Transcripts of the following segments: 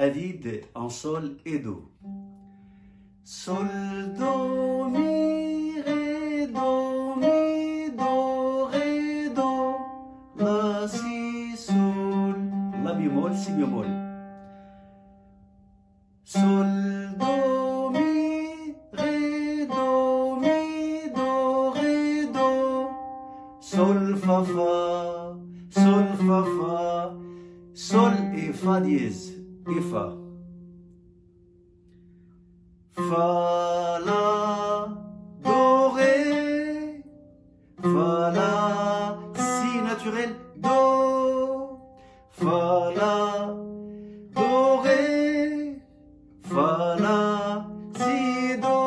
à vide en Sol et Do. Sol, Do, Mi, Ré, Do, Mi, Do, Ré, Do, La, Si, Sol, La bémol, Si bémol. Sol, Do, Mi, Ré, Do, Mi, Do, Ré, Do, Sol, Fa, Fa, Sol, Fa, Fa, Sol et Fa dièse, et Fa. La, Do, Ré, Fa, La, Si naturel, Do, Fa, La, Do, Ré, Fa, La, Si, Do,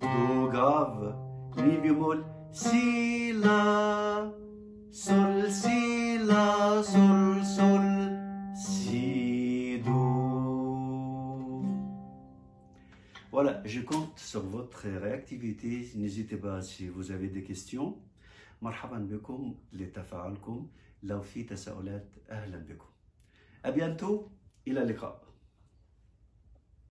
Do grave, Mi bémol, Si, La, Sol, Si, La, Sol, Sol, Voilà, je compte sur votre réactivité. N'hésitez pas si vous avez des questions. مرحبا بكم لتفاعلكم لو في تساؤلات أهلا بكم. À bientôt, إلى اللقاء.